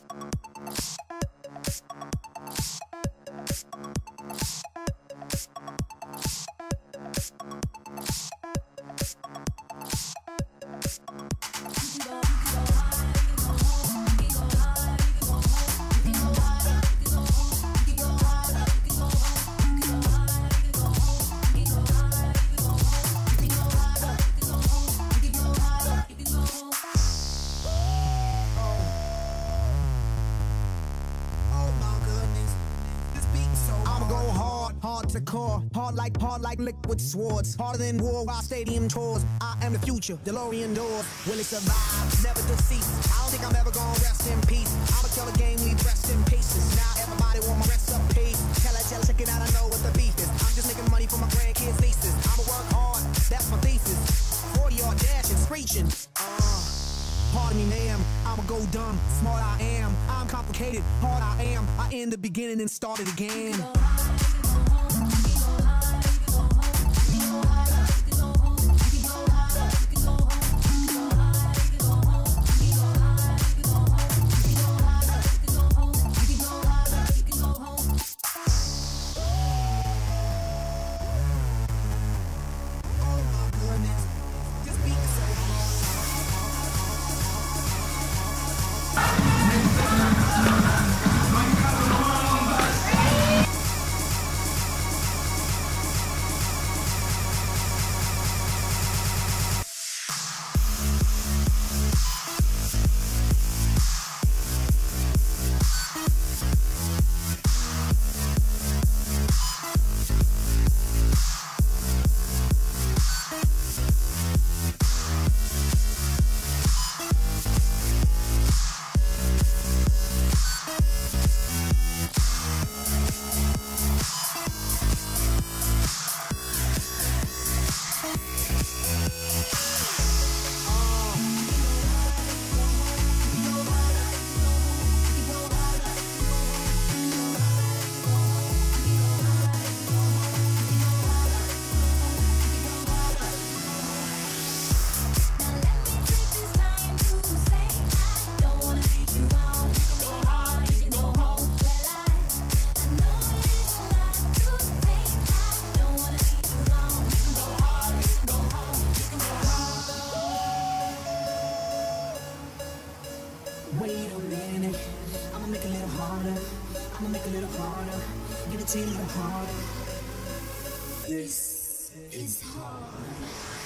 you hard, to core. Hard like, hard like liquid swords. Harder than war while stadium tours. I am the future, DeLorean doors. Will it survive? Never deceased. I don't think I'm ever gonna rest in peace. I'ma kill a game, we rest in pieces. Now everybody want my recipe. Tell her, tell her, check it out, I know what the beef is. I'm just making money for my grandkids' nieces. I'ma work hard, that's my thesis. 40 yard dash and screeching. Uh. Pardon me, ma'am. I'ma go dumb. Smart I am. I'm complicated. Hard I am. I end the beginning and start it again. Wait a minute, I'ma make it a little harder. I'ma make it a little harder. Give it to you a little harder. This is hard.